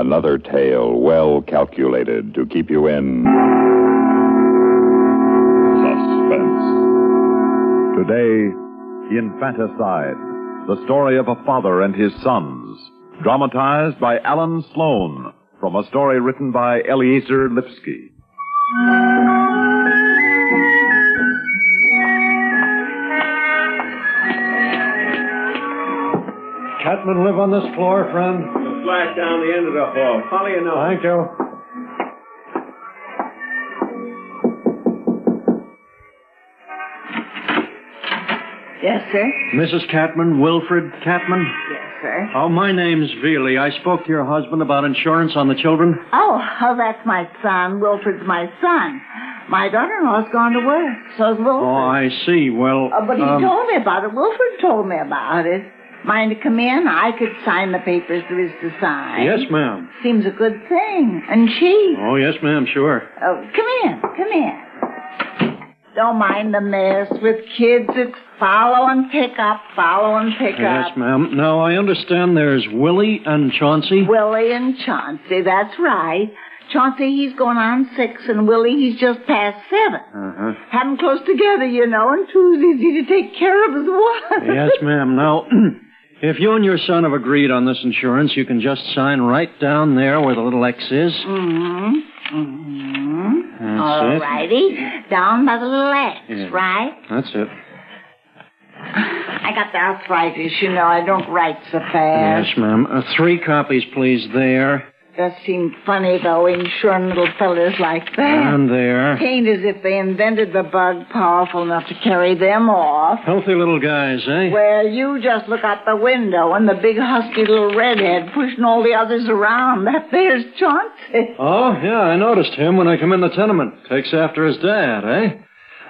Another tale well calculated to keep you in suspense. Today, Infanticide, the story of a father and his sons, dramatized by Alan Sloan from a story written by Eleazar Lipsky. Catman live on this floor, friend? The flat down the end of the hall. How do you know? Thank you. Yes, sir. Mrs. Catman, Wilfred Catman? Yes, sir. Oh, my name's Veely. I spoke to your husband about insurance on the children. Oh, oh, that's my son. Wilfred's my son. My daughter-in-law's gone to work. So's Wilfred. Oh, I see. Well, Uh, but he um, told me about it. Wilfred told me about it. Mind to come in? I could sign the papers there is to sign. Yes, ma'am. Seems a good thing. And she? Oh, yes, ma'am, sure. Oh, come in. Come in. Don't mind the mess. With kids, it's follow and pick up, follow and pick Yes, up. Yes, ma'am. Now, I understand there's Willie and Chauncey. Willie and Chauncey, that's right. Chauncey, he's going on six, and Willie, he's just past seven. Uh-huh. Have 'em close together, you know, and two's easy to take care of as one. Yes, ma'am. Now, if you and your son have agreed on this insurance, you can just sign right down there where the little X is. Mm-hmm. Mm-hmm. All it. righty. Down by the little X, Yeah. right? That's it. I got the arthritis, you know. I don't write so fast. Yes, ma'am. Uh, three copies, please, there Does seem funny, though, insuring little fellas like that. and there. Ain't as if they invented the bug powerful enough to carry them off. Healthy little guys, eh? Well, you just look out the window and the big husky little redhead pushing all the others around. That there's Chauncey. Oh, yeah, I noticed him when I come in the tenement. Takes after his dad, eh?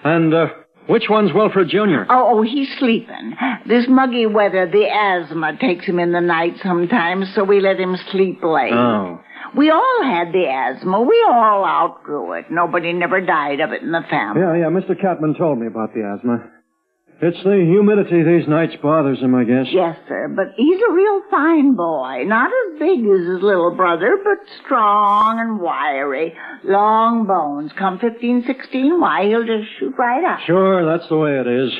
And, uh, which one's Wilfred Jr.? Oh, oh, he's sleeping. This muggy weather, the asthma takes him in the night sometimes, so we let him sleep late. Oh. We all had the asthma. We all outgrew it. Nobody never died of it in the family. Yeah, yeah, Mr. Catman told me about the asthma. It's the humidity these nights bothers him, I guess. Yes, sir, but he's a real fine boy. Not as big as his little brother, but strong and wiry. Long bones. Come fifteen, sixteen, why, he'll just shoot right up. Sure, that's the way it is.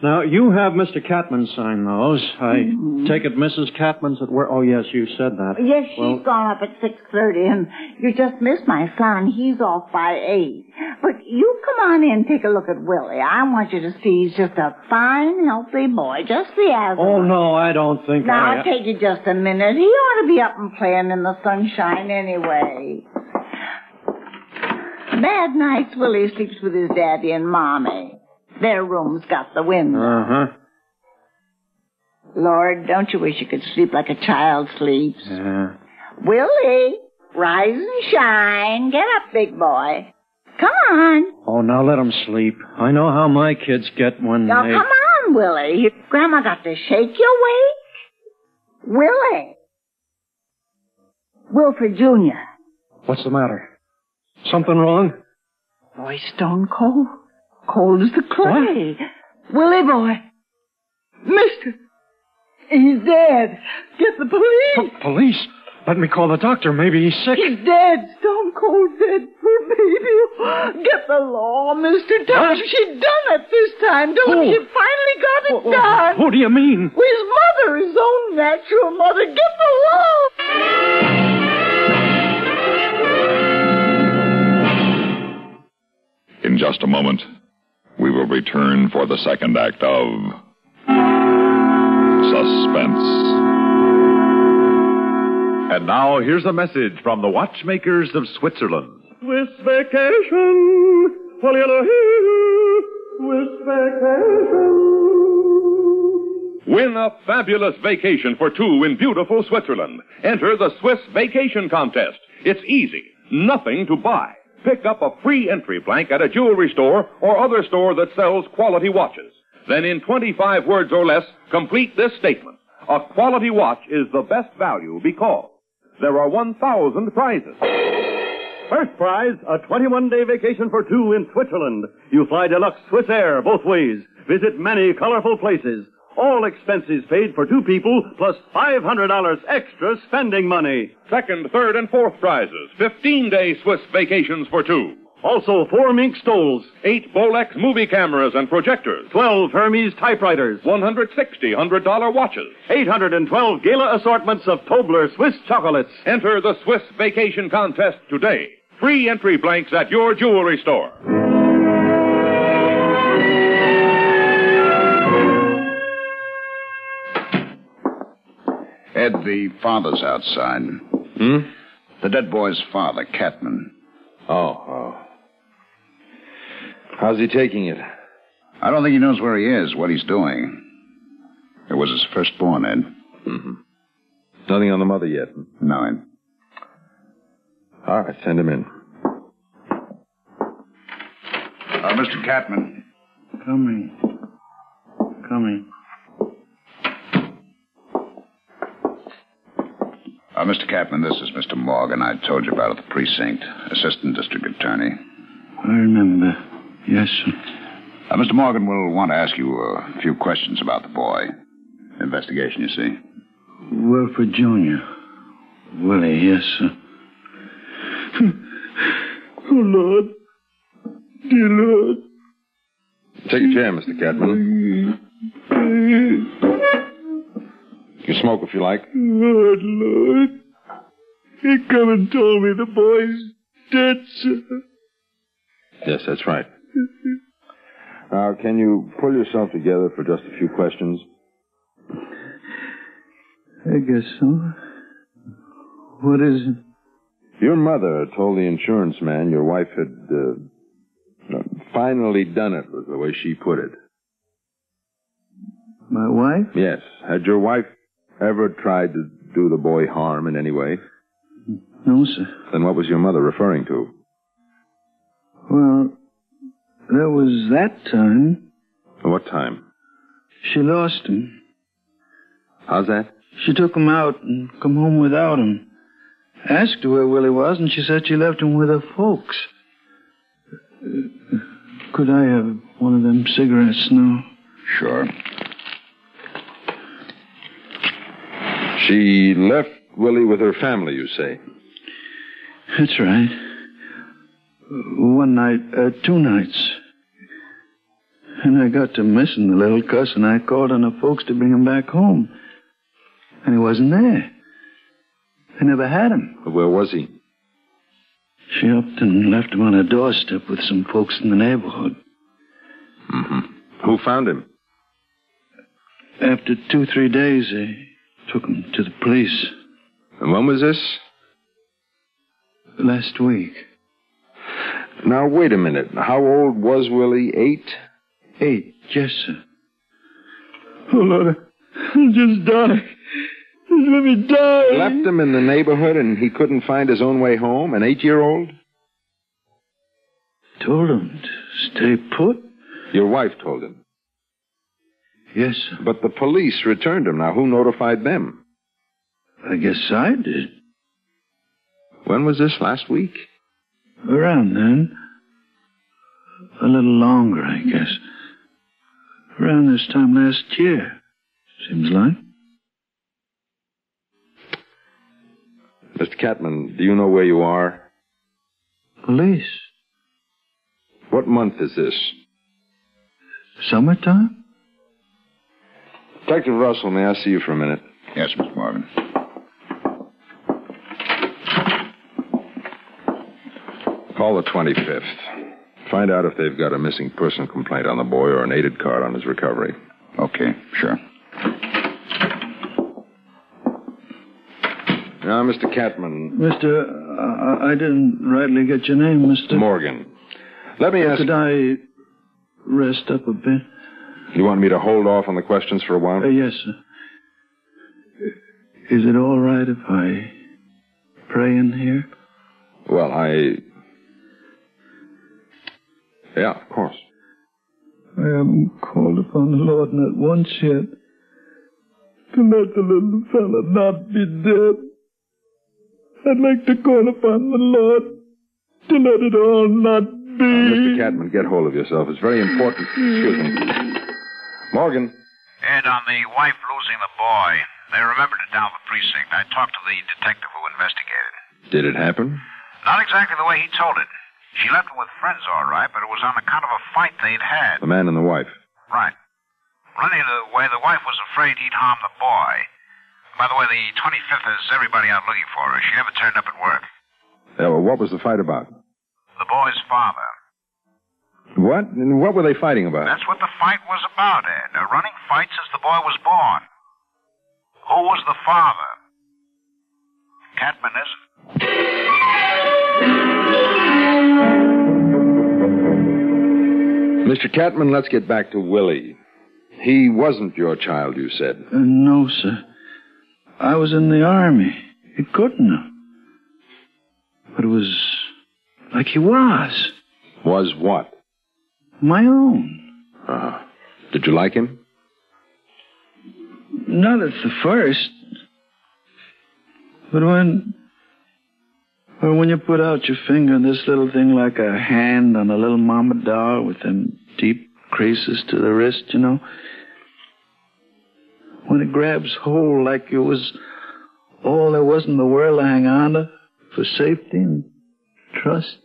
Now, you have Mr. Catman sign those. I mm-hmm. take it Mrs. Catman's at work. Oh, yes, you said that. Yes, she's Well- gone up at six thirty, and you just missed my son. He's off by eight. But you come on in, and take a look at Willie. I want you to see he's just a fine, healthy boy. Just the asthma. Oh, no, I don't think Now, I... I'll take you just a minute. He ought to be up and playing in the sunshine anyway. Bad nights, Willie sleeps with his daddy and mommy. Their room's got the window. Uh-huh. Lord, don't you wish you could sleep like a child sleeps? Yeah. Willie, rise and shine. Get up, big boy. Come on. Oh, now let him sleep. I know how my kids get when Now, they... come on, Willie. Grandma got to shake you awake. Willie. Wilfred Jr. What's the matter? Something wrong? Boy, stone cold. Cold as the clay. Willie boy. Mister. He's dead. Get the police. P- police? Let me call the doctor. Maybe he's sick. He's dead. Stone cold dead. Poor baby. Get the law, mister. Tell What? him she done it this time. Tell him Who? she finally got it Who- done. Who do you mean? His mother, his own natural mother. Get the law. In just a moment, we will return for the second act of Suspense. And now, here's a message from the watchmakers of Switzerland. Swiss vacation. Hallelujah. Swiss vacation. Win a fabulous vacation for two in beautiful Switzerland. Enter the Swiss Vacation Contest. It's easy. Nothing to buy. Pick up a free entry blank at a jewelry store or other store that sells quality watches. Then in 25 words or less, complete this statement. A quality watch is the best value because there are 1,000 prizes. First prize, a 21-day vacation for two in Switzerland. You fly deluxe Swissair both ways. Visit many colorful places. All expenses paid for two people, plus $500 extra spending money. Second, third, and fourth prizes. 15-day Swiss vacations for two. Also, four mink stoles, Eight Bolex movie cameras and projectors. 12 Hermes typewriters, 160 $100 watches. 812 gala assortments of Tobler Swiss chocolates. Enter the Swiss Vacation Contest today. Free entry blanks at your jewelry store. Ed, the father's outside. Hmm? The dead boy's father, Catman. Oh, oh. How's he taking it? I don't think he knows where he is, what he's doing. It was his firstborn, Ed. Mm-hmm. Nothing on the mother yet. No, Ed. All right, send him in. Uh, Mr. Catman. Coming. Coming. Uh, Mr. Catman, this is Mr. Morgan. I told you about at the precinct. Assistant District Attorney. I remember. Yes, sir. Uh, Mr. Morgan will want to ask you a few questions about the boy. Investigation, you see. Wilfred Jr. Willie, yes, sir. oh, Lord. Dear Lord. Take a chair, Mr. Catman. You can smoke if you like. Lord, Lord. He come and told me the boy's dead, sir. Yes, that's right. Now, can you pull yourself together for just a few questions? I guess so. What is it? Your mother told the insurance man your wife had uh, finally done it, was the way she put it. My wife? Yes. Had your wife ever tried to do the boy harm in any way? No, sir. Then what was your mother referring to? Well, there was that time. What time? She lost him. How's that? She took him out and come home without him. Asked her where Willie was, and she said she left him with her folks. Could I have one of them cigarettes now? Sure. She left Willie with her family, you say? That's right. One night, uh, two nights. And I got to missing the little cuss, and I called on the folks to bring him back home. And he wasn't there. I never had him. Where was he? She upped and left him on a doorstep with some folks in the neighborhood. Mm-hmm. Who found him? After two, three days, they took him to the police. And when was this? Last week. Now, wait a minute. How old was Willie? Eight? Eight, yes, sir. Oh, Lord, I'll just die. Just let me die. Left him in the neighborhood and he couldn't find his own way home? An eight-year-old? Told him to stay put. Your wife told him. Yes, sir. But the police returned him. Now, who notified them? I guess I did. When was this? Last week? Around then. A little longer, I guess. Around this time last year, seems like. Mr. Catman, do you know where you are? Police. What month is this? Summertime? Detective Russell, may I see you for a minute? Yes, Mr. Morgan. Call the 25th. Find out if they've got a missing person complaint on the boy or an aided card on his recovery. Okay, sure. Now, Mr. Catman. Mister, uh, I didn't rightly get your name, Mister. Morgan. Let me ask. Could I rest up a bit? You want me to hold off on the questions for a while? Uh, yes, sir. Is it all right if I pray in here? Well, I. Yeah, of course. I haven't called upon the Lord not once yet to let the little fellow not be dead. I'd like to call upon the Lord to let it all not be. Now, Mr. Catman, get hold of yourself. It's very important. Excuse me. Morgan. Ed, on the wife losing the boy, they remembered it down the precinct. I talked to the detective who investigated. Did it happen? Not exactly the way he told it. She left him with friends, all right, but it was on account of a fight they'd had. The man and the wife. Right. Well, anyway, the way the wife was afraid he'd harm the boy. By the way, the 25th has everybody out looking for her. She never turned up at work. Yeah, well, what was the fight about? The boy's father. What? And what were they fighting about? That's what the fight was about, Ed. A running fight since the boy was born. Who was the father? Catman isn't. Mr. Catman, let's get back to Willie. He wasn't your child, you said. Uh, no, sir. I was in the army. He couldn't have. But it was like he was. Was what? My own. Uh-huh. Did you like him? Not at the first. But when. Well, when you put out your finger in this little thing like a hand on a little mama doll with them deep creases to the wrist, you know. When it grabs hold like it was all there was in the world to hang on to for safety and trust.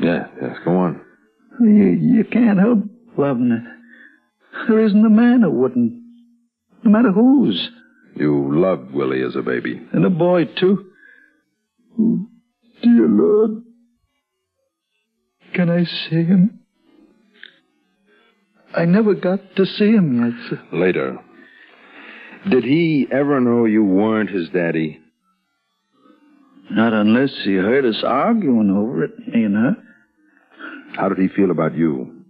Yeah, yes, go on. You, you can't help loving it. There isn't a man who wouldn't. No matter whose. You loved Willie as a baby. And a boy, too. Oh, dear Lord. Can I see him? I never got to see him yet, sir. Later. Did he ever know you weren't his daddy? Not unless he heard us arguing over it, me and her. How did he feel about you?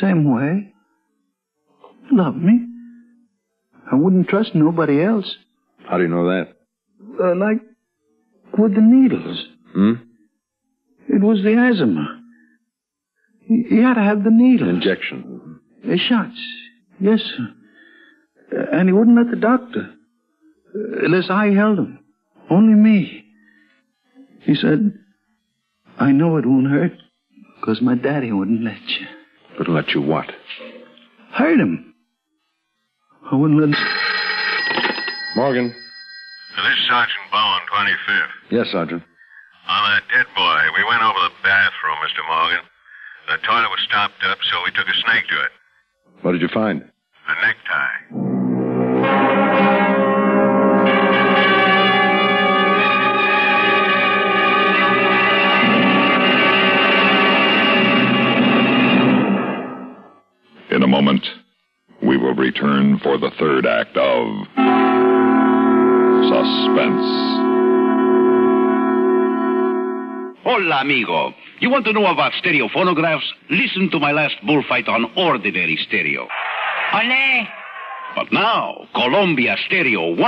Same way. Love me. I wouldn't trust nobody else. How do you know that? Uh, like with the needles. Hmm? It was the asthma. He, had to have the needles. Injection. The shots. Yes, sir. Uh, and he wouldn't let the doctor. Uh, unless I held him. Only me. He said, I know it won't hurt, because my daddy wouldn't let you. Wouldn't let you what? Hurt him. I wouldn't let Morgan. This is Sergeant Bowen, 25th. Yes, Sergeant. On that dead boy, we went over the bathroom, Mr. Morgan. The toilet was stopped up, so we took a snake to it. What did you find? A necktie. In a moment, we will return for the third act of Suspense. Hola, amigo. You want to know about stereo phonographs? Listen to my last bullfight on ordinary stereo. Ole. But now, Columbia Stereo 1.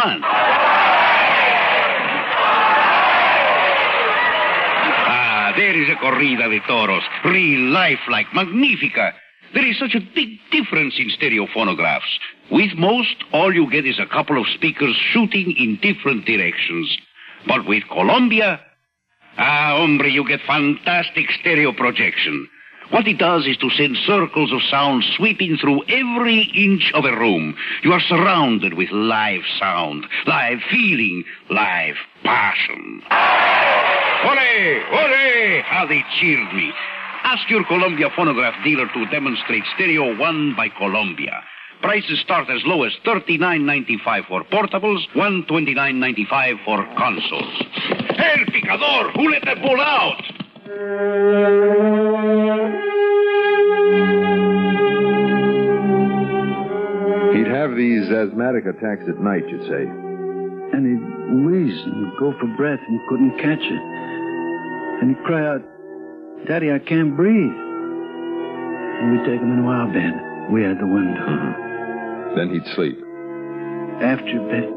Ah, there is a corrida de toros. Real life like, magnifica. There is such a big difference in stereo phonographs. With most, all you get is a couple of speakers shooting in different directions. But with Columbia, ah, hombre, you get fantastic stereo projection. What it does is to send circles of sound sweeping through every inch of a room. You are surrounded with live sound, live feeling, live passion. Ole! Ole! How they cheered me. Ask your Columbia phonograph dealer to demonstrate Stereo 1 by Columbia. Prices start as low as $39.95 for portables, $129.95 for consoles. El Picador! Who let that bull out? He'd have these asthmatic attacks at night, you'd say. And he'd wheeze and go for breath and couldn't catch it. And he'd cry out, Daddy, I can't breathe. And we'd take him into our bed. We had the window. Mm-hmm. Then he'd sleep. After a bit,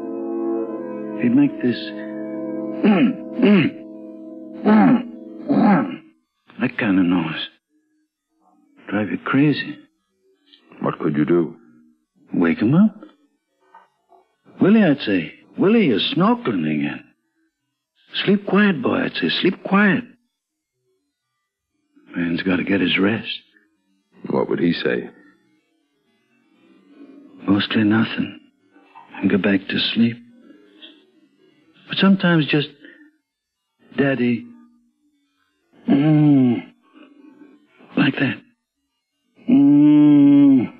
he'd make this that kind of noise. Drive you crazy. What could you do? Wake him up. Willie, I'd say. Willie, you're snorkeling again. Sleep quiet, boy, I'd say. Sleep quiet. Man's got to get his rest. What would he say? Mostly nothing. And go back to sleep. But sometimes just, Daddy, mm, like that. Mm,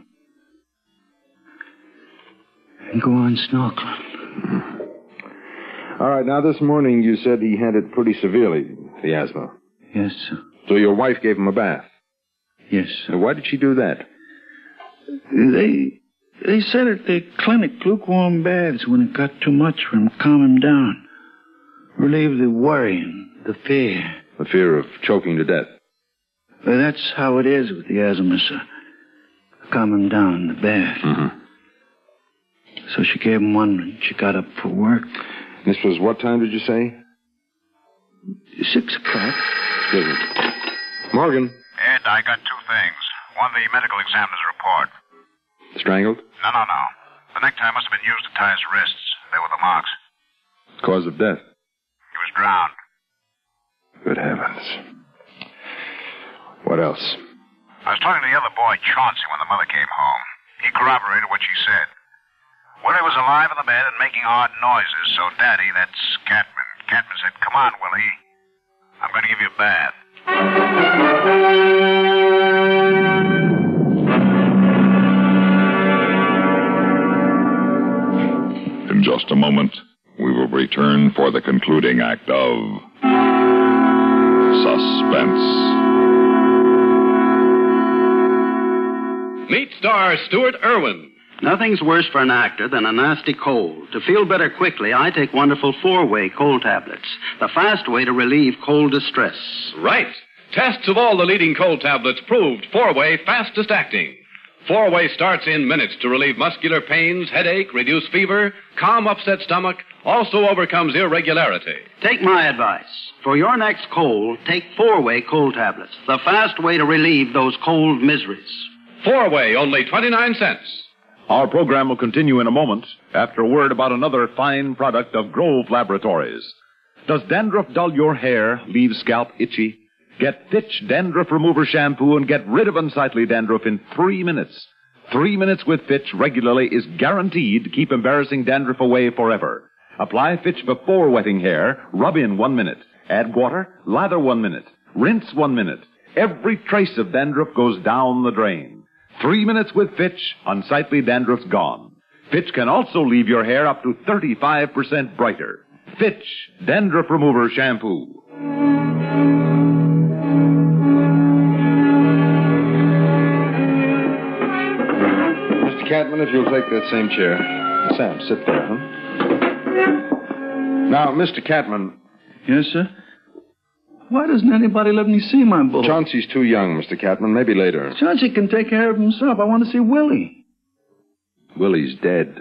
and go on snorkeling. All right, now this morning you said he had it pretty severely, the asthma. Yes, sir. So your wife gave him a bath. Yes. Now, why did she do that? They they said at the clinic lukewarm baths when it got too much for him, calm him down, relieve the worry the fear. The fear of choking to death. Well, that's how it is with the asthma, sir. Calm him down in the bath. Mm-hmm. So she gave him one and she got up for work. This was what time did you say? Six o'clock. Excuse me. Morgan. Ed, I got two things. One, the medical examiner's report. Strangled? No, no, no. The necktie must have been used to tie his wrists. They were the marks. Cause of death. He was drowned. Good heavens. What else? I was talking to the other boy, Chauncey, when the mother came home. He corroborated what she said. Willie was alive in the bed and making odd noises, so Daddy, that's Catman. Catman said, Come on, Willie. I'm going to give you a bath. In just a moment, we will return for the concluding act of Suspense. Meet star Stuart Erwin. Nothing's worse for an actor than a nasty cold. To feel better quickly, I take wonderful four way cold tablets, the fast way to relieve cold distress. Right. Tests of all the leading cold tablets proved four way fastest acting. Four way starts in minutes to relieve muscular pains, headache, reduce fever, calm upset stomach, also overcomes irregularity. Take my advice. For your next cold, take four way cold tablets, the fast way to relieve those cold miseries. Four way, only 29 cents. Our program will continue in a moment after a word about another fine product of Grove Laboratories. Does dandruff dull your hair, leave scalp itchy? Get Fitch Dandruff Remover Shampoo and get rid of unsightly dandruff in three minutes. Three minutes with Fitch regularly is guaranteed to keep embarrassing dandruff away forever. Apply Fitch before wetting hair, rub in one minute. Add water, lather one minute. Rinse one minute. Every trace of dandruff goes down the drain. Three minutes with Fitch, unsightly dandruff's gone. Fitch can also leave your hair up to 35% brighter. Fitch Dandruff Remover Shampoo. Mr. Catman, if you'll take that same chair. Sam, sit there, huh? Now, Mr. Catman. Yes, sir? Why doesn't anybody let me see my bull? Chauncey's too young, Mr. Catman. Maybe later. Chauncey can take care of himself. I want to see Willie. Willie's dead.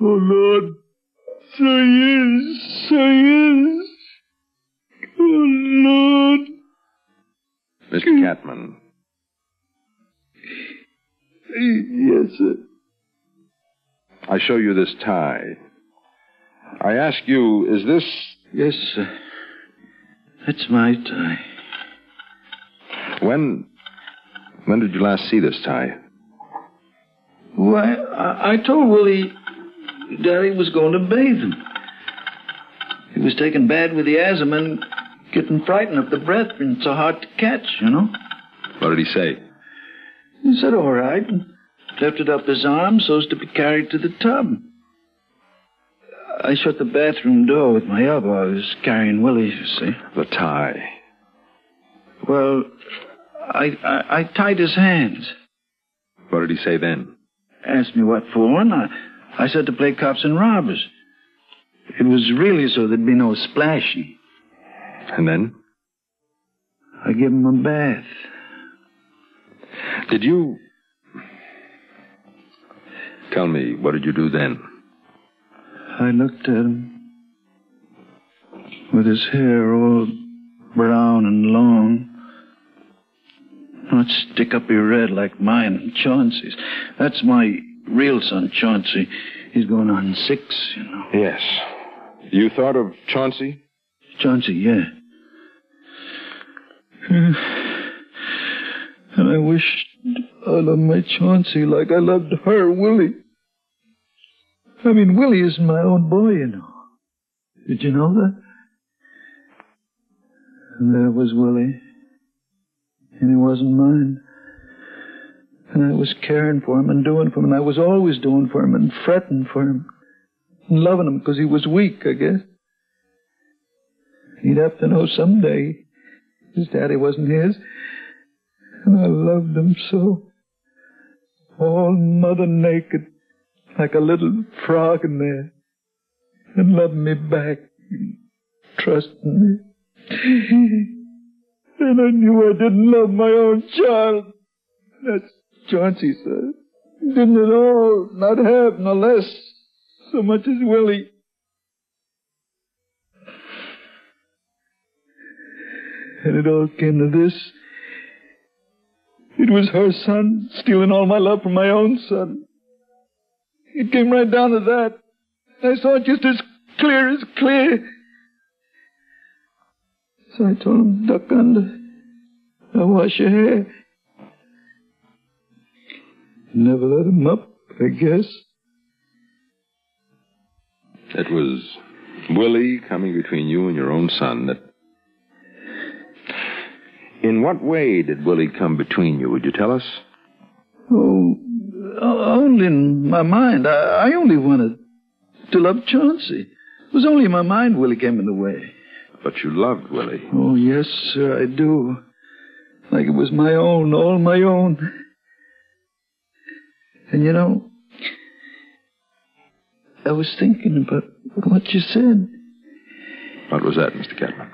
Oh, Lord. So yes, so yes. Oh, Lord. Mr. Catman. Yes, sir. I show you this tie. I ask you, is this. Yes, sir. That's my tie. When. When did you last see this tie? Why, I, I told Willie Daddy was going to bathe him. He was taken bad with the asthma and getting frightened of the breath, and it's so hard to catch, you know. What did he say? He said, all right, and lifted up his arm so as to be carried to the tub. I shut the bathroom door with my elbow. I was carrying Willie, you see. The tie. Well, I, I, I tied his hands. What did he say then? Asked me what for, and I, I said to play cops and robbers. It was really so there'd be no splashing. And then? I give him a bath. Did you. Tell me, what did you do then? I looked at him. With his hair all brown and long. Not stick uppy red like mine and Chauncey's. That's my real son, Chauncey. He's going on six, you know. Yes. You thought of Chauncey? Chauncey, yeah. And I wished I loved my Chauncey like I loved her, Willie. I mean, Willie isn't my own boy, you know. Did you know that? And there was Willie. And he wasn't mine. And I was caring for him and doing for him. And I was always doing for him and fretting for him. And loving him because he was weak, I guess. He'd have to know someday his daddy wasn't his. And I loved him so. All mother naked, like a little frog in there. And loving me back, trusting me. and I knew I didn't love my own child. That's Chauncey said. Didn't at all, not half, no less, so much as Willie. And it all came to this. It was her son stealing all my love from my own son. It came right down to that. I saw it just as clear as clear. So I told him, duck under. I'll wash your hair. Never let him up, I guess. It was Willie coming between you and your own son that. In what way did Willie come between you? Would you tell us? Oh, only in my mind. I, I only wanted to love Chauncey. It was only in my mind Willie came in the way. But you loved Willie. Oh, yes, sir, I do. Like it was my own, all my own. And you know, I was thinking about what you said. What was that, Mr. Catman?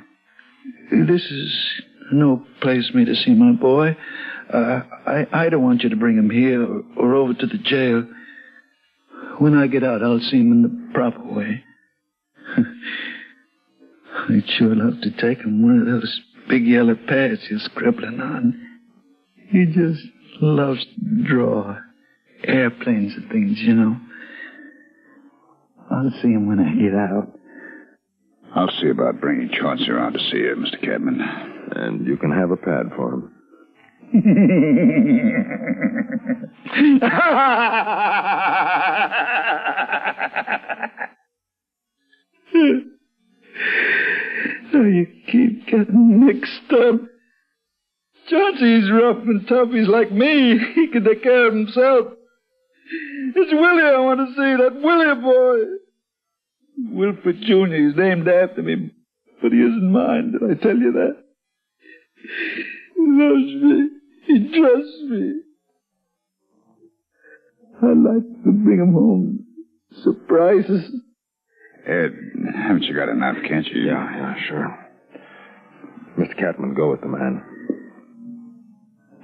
This is no place for me to see my boy. Uh, I, I don't want you to bring him here or, or over to the jail. When I get out, I'll see him in the proper way. I'd sure love to take him one of those big yellow pads you're scribbling on. He just loves to draw airplanes and things, you know. I'll see him when I get out. I'll see about bringing Chauncey around to see you, Mr. Cadman. And you can have a pad for him. oh, you keep getting mixed up. Chauncey's rough and tough. He's like me. He can take care of himself. It's Willie I want to see, that Willie boy. Wilford Jr. is named after me, but he isn't mine. Did I tell you that? He loves me. He trusts me. I'd like to bring him home. Surprises. Ed, haven't you got enough, can't you? Yeah, yeah, sure. Mr. Catman, go with the man.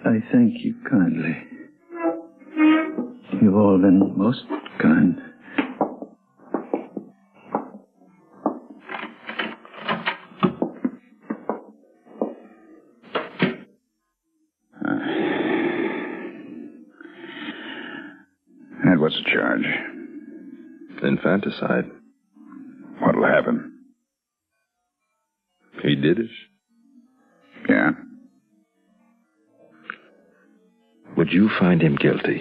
I thank you kindly. You've all been most kind. Infanticide. What'll happen? He did it. Yeah? Would you find him guilty?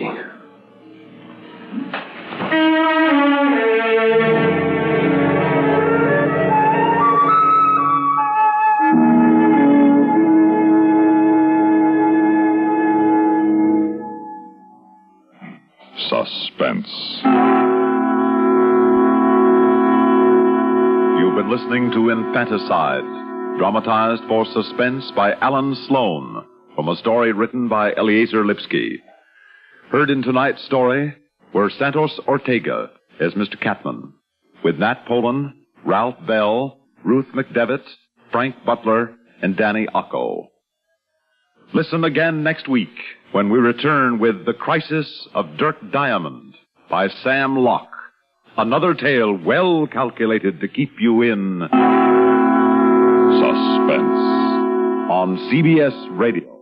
Suspense. Been listening to Infanticide, dramatized for suspense by Alan Sloan, from a story written by Eleazar Lipsky. Heard in tonight's story were Santos Ortega as Mr. Catman, with Nat Polen, Ralph Bell, Ruth McDevitt, Frank Butler, and Danny Ocko. Listen again next week when we return with The Crisis of Dirk Diamond by Sam Locke. Another tale well calculated to keep you in suspense on CBS Radio.